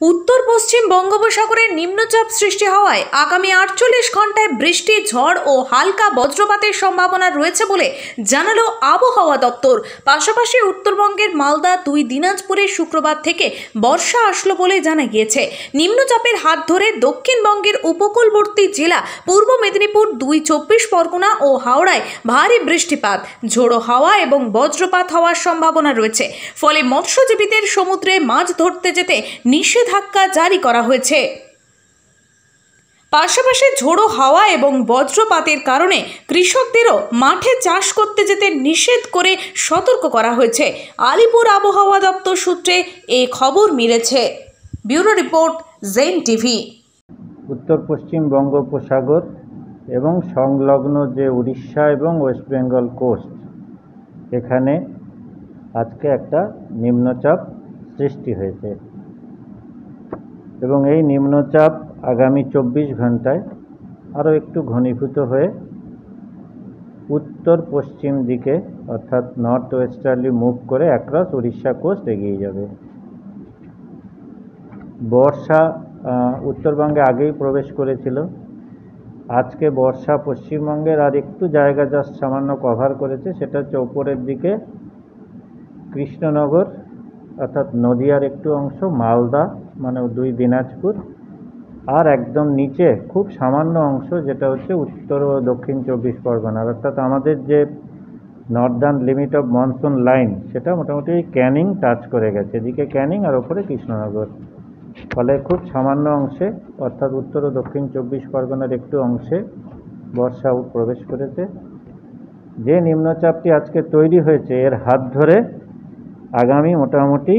উত্তর পশ্চিম বঙ্গোপসাগরের নিম্নচাপ সৃষ্টি হওয়ায় আগামী আটচল্লিশ ঘন্টায় বৃষ্টি, ঝড় ও হালকা বজ্রপাতের সম্ভাবনা রয়েছে বলে জানালো আবহাওয়া দপ্তর। পাশাপাশি উত্তরবঙ্গের মালদা, দুই দিনাজপুরের শুক্রবার থেকে বর্ষা আসলো বলে জানা গিয়েছে। নিম্নচাপের হাত ধরে দক্ষিণবঙ্গের উপকূলবর্তী জেলা পূর্ব মেদিনীপুর, দুই চব্বিশ পরগনা ও হাওড়ায় ভারী বৃষ্টিপাত, ঝোড়ো হাওয়া এবং বজ্রপাত হওয়ার সম্ভাবনা রয়েছে। ফলে মৎস্যজীবীদের সমুদ্রে মাছ ধরতে যেতে নিষেধাজ্ঞা জারি করা হয়েছে। পাশাপাশি ঝোড়ো হাওয়া এবং বজ্রপাতের কারণে কৃষকদেরও মাঠে চাষ করতে যেতে নিষেধ করে সতর্ক করা হয়েছে। আলিপুর আবহাওয়া দপ্তর সূত্রে এ খবর মিলেছে। ব্যুরো রিপোর্ট, জেন টিভি। উত্তর, পশ্চিম বঙ্গোপসাগর এবং সংলগ্ন যে উড়িষ্যা এবং ওয়েস্ট বেঙ্গল কোস্ট, এখানে আজকে একটা নিম্নচাপ সৃষ্টি হয়েছে। এবং এই নিম্নচাপ আগামী চব্বিশ ঘন্টায় আরও একটু ঘনীভূত হয়ে উত্তর পশ্চিম দিকে, অর্থাৎ নর্থ ওয়েস্টার্লি মুভ করে অ্যাক্রস উড়িষ্যা কোস্ট এগিয়ে যাবে। বর্ষা উত্তরবঙ্গে আগেই প্রবেশ করেছিল। আজকে বর্ষা পশ্চিমবঙ্গের আর একটু জায়গা জাস্ট সামান্য কভার করেছে, সেটা হচ্ছে ওপরের দিকে কৃষ্ণনগর, অর্থাৎ নদিয়ার একটু অংশ, মালদা মানে দুই দিনাজপুর আর একদম নিচে খুব সামান্য অংশ যেটা হচ্ছে উত্তর ও দক্ষিণ চব্বিশ পরগনার অর্থাৎ আমাদের যে northern limit of monsoon line সেটা মোটামুটি ক্যানিং টাচ করে গেছে। এদিকে ক্যানিং আর ওপরে কৃষ্ণনগর। ফলে খুব সামান্য অংশে, অর্থাৎ উত্তর ও দক্ষিণ চব্বিশ পরগনার একটু অংশে বর্ষা প্রবেশ করেছে। যে নিম্নচাপটি আজকে তৈরি হয়েছে, এর হাত ধরে আগামী মোটামুটি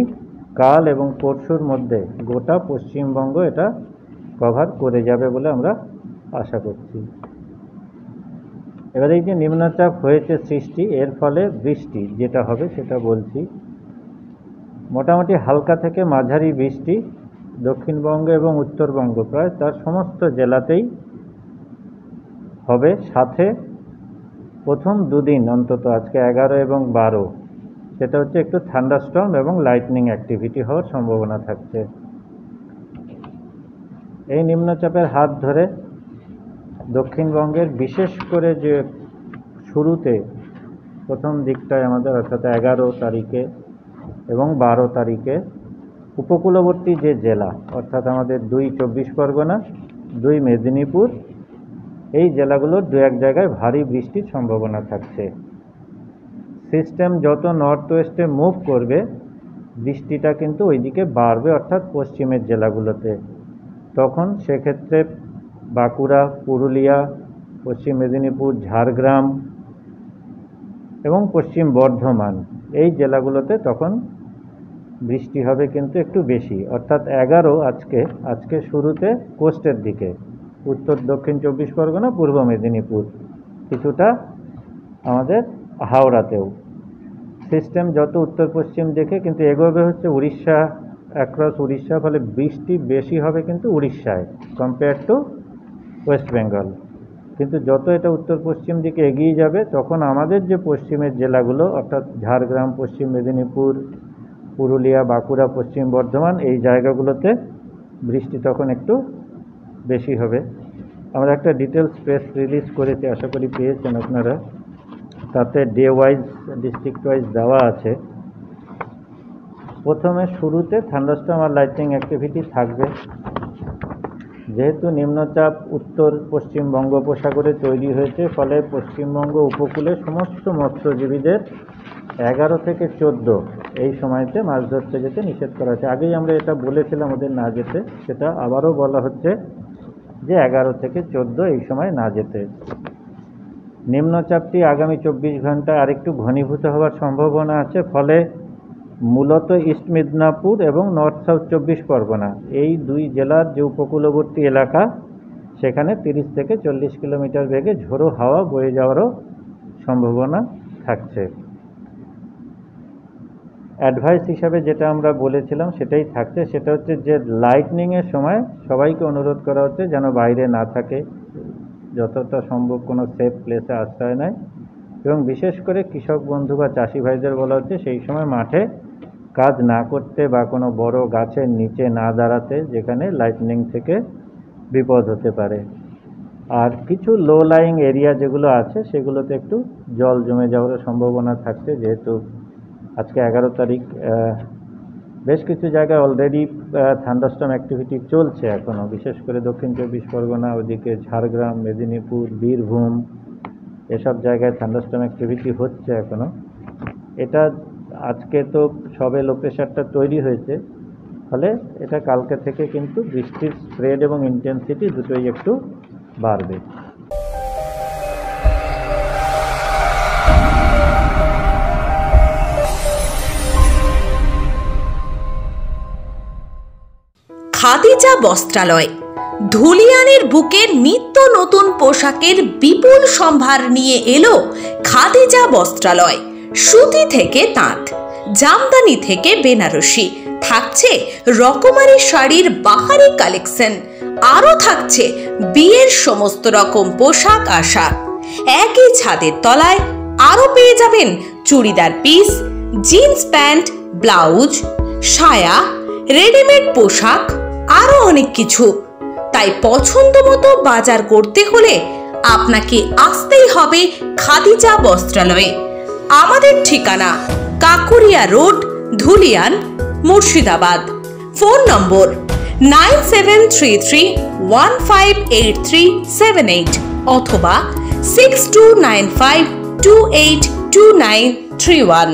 কাল এবং পরশুর মধ্যে গোটা পশ্চিমবঙ্গ এটা কভার করে যাবে বলে আমরা আশা করছি। এবার এই যে নিম্নচাপ হয়েছে সৃষ্টি, এর ফলে বৃষ্টি যেটা হবে সেটা বলছি। মোটামুটি হালকা থেকে মাঝারি বৃষ্টি দক্ষিণবঙ্গ এবং উত্তরবঙ্গ প্রায় তার সমস্ত জেলাতেই হবে। সাথে প্রথম দুদিন অন্তত, আজকে এগারো এবং বারো। সেটা হচ্ছে একটু থান্ডারস্টর্ম এবং লাইটনিং অ্যাক্টিভিটি হওয়ার সম্ভাবনা থাকছে। এই নিম্নচাপের হাত ধরে দক্ষিণবঙ্গের বিশেষ করে যে শুরুতে প্রথম দিকটায় আমাদের অর্থাৎ এগারো তারিখে এবং বারো তারিখে উপকূলবর্তী যে জেলা, অর্থাৎ আমাদের দুই চব্বিশ পরগনা, দুই মেদিনীপুর, এই জেলাগুলোর দু এক জায়গায় ভারী বৃষ্টির সম্ভাবনা থাকছে। সিস্টেম যত নর্থ ওয়েস্টে মুভ করবে, বৃষ্টিটা কিন্তু ওইদিকে বাড়বে, অর্থাৎ পশ্চিমের জেলাগুলোতে। তখন সেক্ষেত্রে বাঁকুড়া, পুরুলিয়া, পশ্চিম মেদিনীপুর, ঝাড়গ্রাম এবং পশ্চিম বর্ধমান এই জেলাগুলোতে তখন বৃষ্টি হবে কিন্তু একটু বেশি। অর্থাৎ এগারো আজকে আজকে শুরুতে কোস্টের দিকে। উত্তর, দক্ষিণ চব্বিশ পরগনা, পূর্ব মেদিনীপুর। কিছুটা আমাদের হাওড়াতেও। সিস্টেম যত উত্তর পশ্চিম দেখে কিন্তু এগোবে হচ্ছে উড়িষ্যা অ্যাক্রস উড়িষ্যা, ফলে বৃষ্টি বেশি হবে কিন্তু উড়িষ্যায় কম্পেয়ার টু ওয়েস্ট বেঙ্গল কিন্তু যত এটা উত্তর পশ্চিম দিকে এগিয়ে যাবে, তখন আমাদের যে পশ্চিমের জেলাগুলো, অর্থাৎ ঝাড়গ্রাম, পশ্চিম মেদিনীপুর, পুরুলিয়া, বাঁকুড়া, পশ্চিম বর্ধমান, এই জায়গাগুলোতে বৃষ্টি তখন একটু বেশি হবে। আমরা একটা ডিটেলস প্রেস রিলিজ করেছি, আশা করি পেয়েছেন আপনারা। তাতে ডে ওয়াইজ ডিস্ট্রিক্ট ওয়াইজ দেওয়া আছে। প্রথমে শুরুতে থান্ডারস্টর্ম আর লাইটিং অ্যাক্টিভিটি থাকবে। যেহেতু নিম্নচাপ উত্তর, পশ্চিম বঙ্গোপসাগরে তৈরি হয়েছে, ফলে পশ্চিমবঙ্গ উপকূলে সমস্ত মৎস্যজীবীদের এগারো থেকে চোদ্দ এই সময়তে মাছ ধরতে যেতে নিষেধ করা হয়েছে। আগেই আমরা এটা বলেছিলাম ওদের না যেতে, সেটা আবারও বলা হচ্ছে যে এগারো থেকে চোদ্দ এই সময় না যেতে। নিম্নচাপটি আগামী চব্বিশ ঘন্টায় আরেকটু ঘনীভূত হওয়ার সম্ভাবনা আছে, ফলে মূলত ইস্ট মিদনাপুর এবং নর্থ সাউথ চব্বিশ পরগনা। এই দুই জেলার যে উপকূলবর্তী এলাকা, সেখানে তিরিশ থেকে চল্লিশ কিলোমিটার বেগে ঝোড়ো হাওয়া বয়ে যাওয়ারও সম্ভাবনা থাকছে। অ্যাডভাইস হিসাবে যেটা আমরা বলেছিলাম, সেটাই থাকছে। সেটা হচ্ছে যে লাইটনিংয়ের সময় সবাইকে অনুরোধ করা হচ্ছে যেন বাইরে না থাকে। যতটা সম্ভব কোনো সেফ প্লেসে আশ্রয় নেয় এবং বিশেষ করে কৃষক বন্ধু বা চাষি ভাইদের বলা হচ্ছে সেই সময় মাঠে কাজ না করতে বা কোনো বড় গাছের নিচে না দাঁড়াতে যেখানে লাইটনিং থেকে বিপদ হতে পারে। আর কিছু লো লাইং এরিয়া যেগুলো আছে সেগুলোতে একটু জল জমে যাওয়ার সম্ভাবনা থাকছে যেহেতু আজকে এগারো তারিখ বেশ কিছু জায়গায় অলরেডি থান্ডারস্টম অ্যাক্টিভিটি চলছে এখনও বিশেষ করে দক্ষিণ চব্বিশ পরগনা, ওদিকে ঝাড়গ্রাম, মেদিনীপুর, বীরভূম, এসব জায়গায় থান্ডারস্টম অ্যাক্টিভিটি হচ্ছে এখনও এটা আজকে তো সবে লো প্রেশারটা তৈরি হয়েছে, ফলে এটা কালকে থেকে কিন্তু বৃষ্টির স্প্রেড এবং ইন্টেন্সিটি দুটোই একটু বাড়বে। খাদিজা বস্ত্রালয়। ধুলিয়ানের বুকের নিত্য নতুন পোশাকের বিপুল সম্ভার নিয়ে এলো খাদিজা বস্ত্রালয়। সুতি থেকে তাঁত, জামদানি থেকে বেনারসি, থাকছে রকমারি শাড়ির বাহারি কালেকশন, আরও থাকছে বিয়ের সমস্ত রকম পোশাক আশাক একই ছাদের তলায় আরও পেয়ে যাবেন churidar piece, jeans pant, blouse, সায়া, রেডিমেড পোশাক আরও অনেক কিছু। তাই পছন্দ মতো বাজার করতে হলে আপনাকে আসতেই হবে খাদিজা বস্ত্রালয়ে। আমাদের ঠিকানা Kakuria road, Dhulian, Murshidabad. Phone number nine seven three three one five eight three seven eight অথবা six two nine five two eight two nine three one.